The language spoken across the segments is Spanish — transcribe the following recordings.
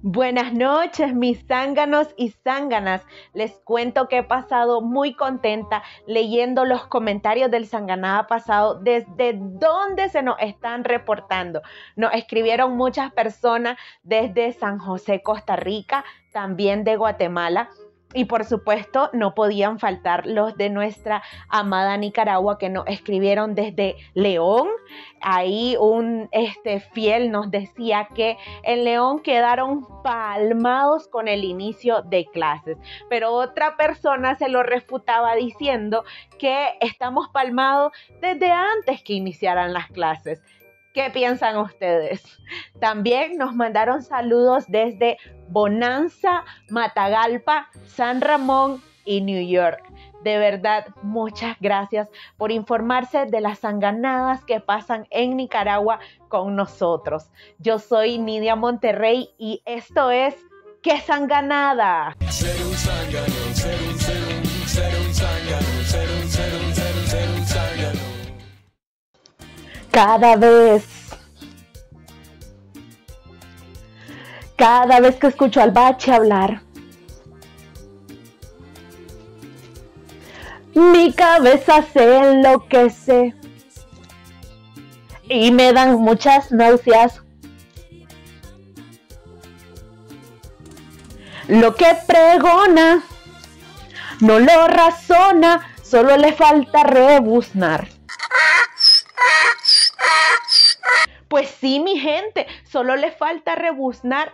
Buenas noches, mis zánganos y zánganas. Les cuento que he pasado muy contenta leyendo los comentarios del Zanganada pasado, desde dónde se nos están reportando. Nos escribieron muchas personas desde San José, Costa Rica, también de Guatemala. Y por supuesto, no podían faltar los de nuestra amada Nicaragua que nos escribieron desde León. Ahí un este, fiel nos decía que en León quedaron palmados con el inicio de clases. Pero otra persona se lo refutaba diciendo que estamos palmados desde antes que iniciaran las clases. ¿Qué piensan ustedes? También nos mandaron saludos desde Bonanza, Matagalpa, San Ramón y New York. De verdad, muchas gracias por informarse de las sanganadas que pasan en Nicaragua con nosotros. Yo soy Nidia Monterrey y esto es ¡Qué sanganada! Ser un cada vez que escucho al bache hablar. Mi cabeza se enloquece y me dan muchas náuseas. Lo que pregona no lo razona, solo le falta rebuznar. Pues sí, mi gente, solo le falta rebuznar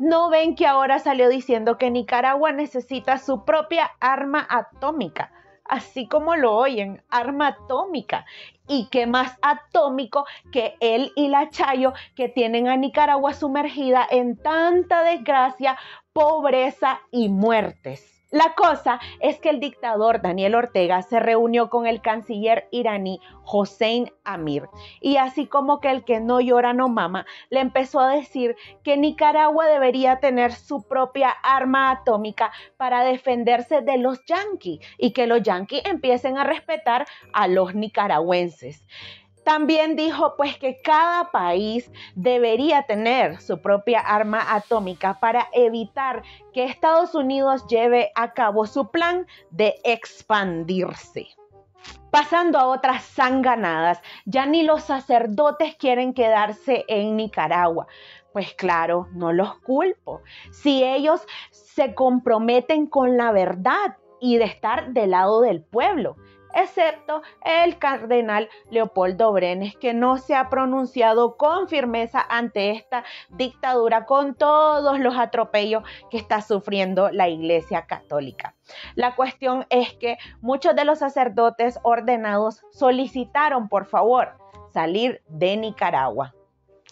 ¿No ven que ahora salió diciendo que Nicaragua necesita su propia arma atómica? Así como lo oyen, arma atómica. ¿Y qué más atómico que él y la Chayo que tienen a Nicaragua sumergida en tanta desgracia, pobreza y muertes? La cosa es que el dictador Daniel Ortega se reunió con el canciller iraní Hossein Amir y así como que el que no llora no mama, le empezó a decir que Nicaragua debería tener su propia arma atómica para defenderse de los yanquis y que los yanquis empiecen a respetar a los nicaragüenses. También dijo pues que cada país debería tener su propia arma atómica para evitar que Estados Unidos lleve a cabo su plan de expandirse. Pasando a otras sanganadas, ya ni los sacerdotes quieren quedarse en Nicaragua. Pues claro, no los culpo. Si ellos se comprometen con la verdad y de estar del lado del pueblo excepto el cardenal Leopoldo Brenes, que no se ha pronunciado con firmeza ante esta dictadura con todos los atropellos que está sufriendo la Iglesia Católica. La cuestión es que muchos de los sacerdotes ordenados solicitaron, por favor, salir de Nicaragua.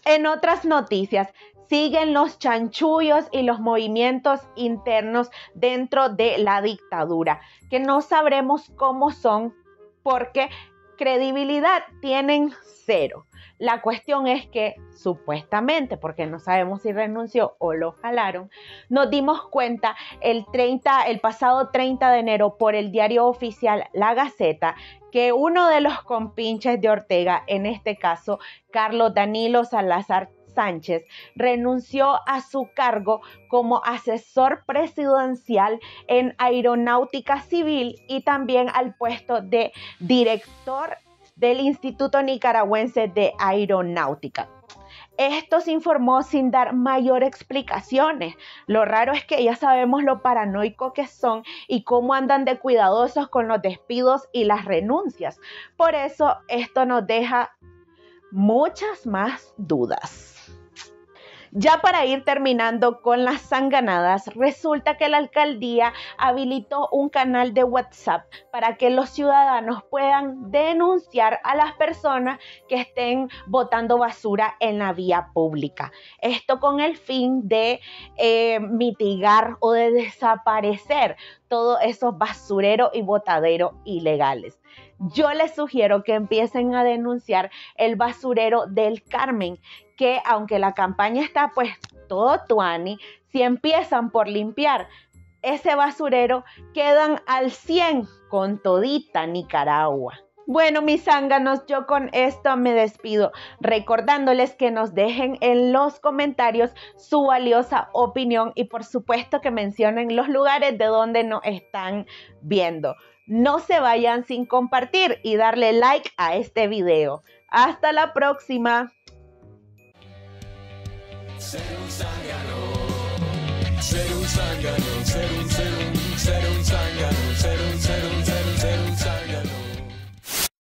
En otras noticias, siguen los chanchullos y los movimientos internos dentro de la dictadura, que no sabremos cómo son porque credibilidad tienen cero. La cuestión es que supuestamente, porque no sabemos si renunció o lo jalaron, nos dimos cuenta el 30, el pasado 30 de enero por el diario oficial La Gaceta que uno de los compinches de Ortega, en este caso Carlos Danilo Salazar Sánchez renunció a su cargo como asesor presidencial en aeronáutica civil y también al puesto de director del Instituto Nicaragüense de Aeronáutica. Esto se informó sin dar mayor explicaciones. Lo raro es que ya sabemos lo paranoico que son y cómo andan de cuidadosos con los despidos y las renuncias. Por eso esto nos deja muchas más dudas. Ya para ir terminando con las sanganadas, resulta que la alcaldía habilitó un canal de WhatsApp para que los ciudadanos puedan denunciar a las personas que estén botando basura en la vía pública. Esto con el fin de eh, mitigar o de desaparecer todos esos basureros y botaderos ilegales yo les sugiero que empiecen a denunciar el basurero del Carmen, que aunque la campaña está pues todo tuani, si empiezan por limpiar ese basurero, quedan al 100 con todita Nicaragua. Bueno, mis zánganos, yo con esto me despido, recordándoles que nos dejen en los comentarios su valiosa opinión y por supuesto que mencionen los lugares de donde nos están viendo. No se vayan sin compartir y darle like a este video. Hasta la próxima.